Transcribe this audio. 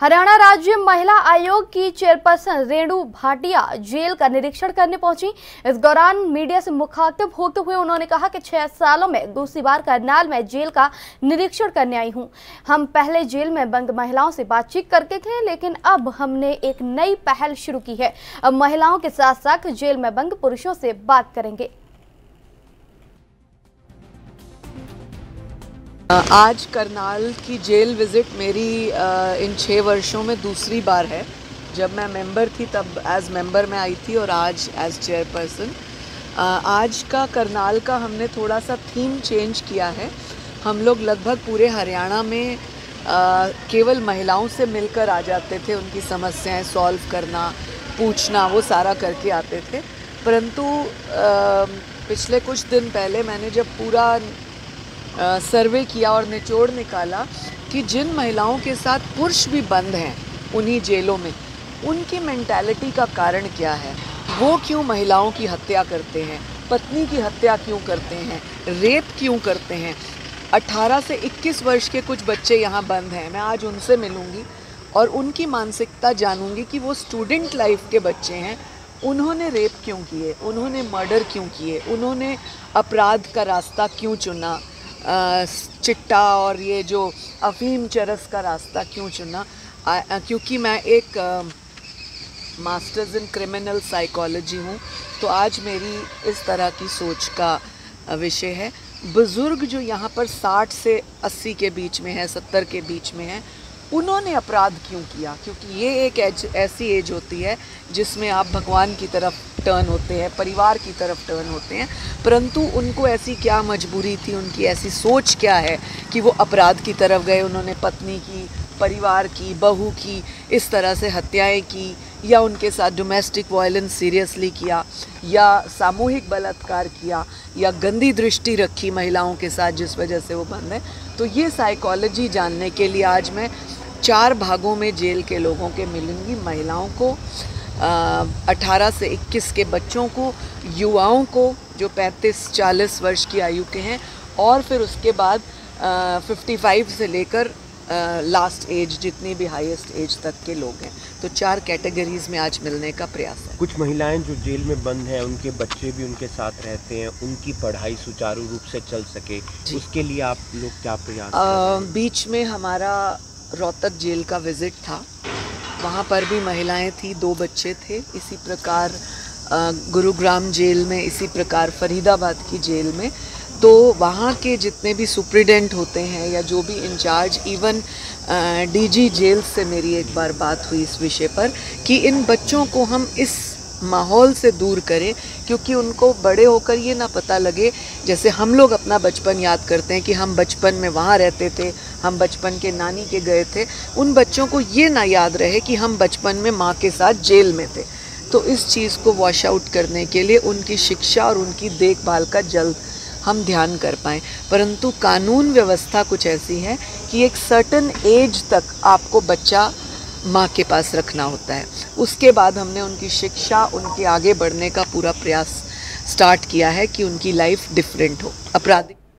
हरियाणा राज्य महिला आयोग की चेयरपर्सन रेणु भाटिया जेल का निरीक्षण करने पहुँची। इस दौरान मीडिया से मुखातिब होते हुए उन्होंने कहा कि छह सालों में दूसरी बार करनाल में जेल का निरीक्षण करने आई हूँ। हम पहले जेल में बंद महिलाओं से बातचीत करते थे, लेकिन अब हमने एक नई पहल शुरू की है। अब महिलाओं के साथ साथ जेल में बंद पुरुषों से बात करेंगे। आज करनाल की जेल विज़िट मेरी इन छः वर्षों में दूसरी बार है। जब मैं मेंबर थी, तब एज मेंबर में आई थी और आज एज चेयरपर्सन आज का करनाल का हमने थोड़ा सा थीम चेंज किया है। हम लोग लगभग पूरे हरियाणा में केवल महिलाओं से मिलकर आ जाते थे, उनकी समस्याएँ सॉल्व करना, पूछना, वो सारा करके आते थे। परंतु पिछले कुछ दिन पहले मैंने जब पूरा सर्वे किया और निचोड़ निकाला कि जिन महिलाओं के साथ पुरुष भी बंद हैं, उन्हीं जेलों में, उनकी मेंटालिटी का कारण क्या है? वो क्यों महिलाओं की हत्या करते हैं? पत्नी की हत्या क्यों करते हैं? रेप क्यों करते हैं? 18 से 21 वर्ष के कुछ बच्चे यहाँ बंद हैं। मैं आज उनसे मिलूँगी और उनकी मानसिकता जानूँगी कि वो स्टूडेंट लाइफ के बच्चे हैं। उन्होंने रेप क्यों किए? उन्होंने मर्डर क्यों किए? उन्होंने अपराध का रास्ता क्यों चुना? चिट्टा और ये जो अफीम चरस का रास्ता क्यों चुना? क्योंकि मैं एक मास्टर्स इन क्रिमिनल साइकोलॉजी हूँ तो आज मेरी इस तरह की सोच का विषय है। बुज़ुर्ग जो यहाँ पर 60 से 80 के बीच में है 70 के बीच में है उन्होंने अपराध क्यों किया? क्योंकि ये एक एज ऐसी एज होती है जिसमें आप भगवान की तरफ़ टर्न होते हैं, परिवार की तरफ़ टर्न होते हैं। परंतु उनको ऐसी क्या मजबूरी थी? उनकी ऐसी सोच क्या है कि वो अपराध की तरफ़ गए? उन्होंने पत्नी की, परिवार की, बहू की, इस तरह से हत्याएँ की या उनके साथ डोमेस्टिक वायलेंस सीरियसली किया, या सामूहिक बलात्कार किया, या गंदी दृष्टि रखी महिलाओं के साथ जिस वजह से वो बंद है। तो ये साइकोलॉजी जानने के लिए आज मैं चार भागों में जेल के लोगों के मिलूँगी। महिलाओं को अठारह से 21 के बच्चों को, युवाओं को, जो 35-40 वर्ष की आयु के हैं, और फिर उसके बाद फिफ्टी फाइव से लेकर लास्ट एज जितनी भी हाईएस्ट एज तक के लोग हैं। तो चार कैटेगरीज में आज मिलने का प्रयास है। कुछ महिलाएँ जो जेल में बंद हैं उनके बच्चे भी उनके साथ रहते हैं उनकी पढ़ाई सुचारू रूप से चल सके। उसके लिए आप लोग क्या प्रयास बीच में हमारा रोहतक जेल का विज़िट था। वहाँ पर भी महिलाएँ थी दो बच्चे थे। इसी प्रकार गुरुग्राम जेल में इसी प्रकार फरीदाबाद की जेल में तो वहाँ के जितने भी सुप्रिडेंट होते हैं या जो भी इंचार्ज, इवन डीजी जेल से मेरी एक बार बात हुई इस विषय पर कि इन बच्चों को हम इस माहौल से दूर करें क्योंकि उनको बड़े होकर ये ना पता लगे। जैसे हम लोग अपना बचपन याद करते हैं कि हम बचपन में वहाँ रहते थे, हम बचपन के नानी के गए थे। उन बच्चों को ये ना याद रहे कि हम बचपन में माँ के साथ जेल में थे। तो इस चीज़ को वॉश आउट करने के लिए उनकी शिक्षा और उनकी देखभाल का जल्द हम ध्यान कर पाएँ। परंतु कानून व्यवस्था कुछ ऐसी है कि एक सर्टन एज तक आपको बच्चा माँ के पास रखना होता है। उसके बाद हमने उनकी शिक्षा, उनके आगे बढ़ने का पूरा प्रयास स्टार्ट किया है कि उनकी लाइफ डिफरेंट हो। आपराधिक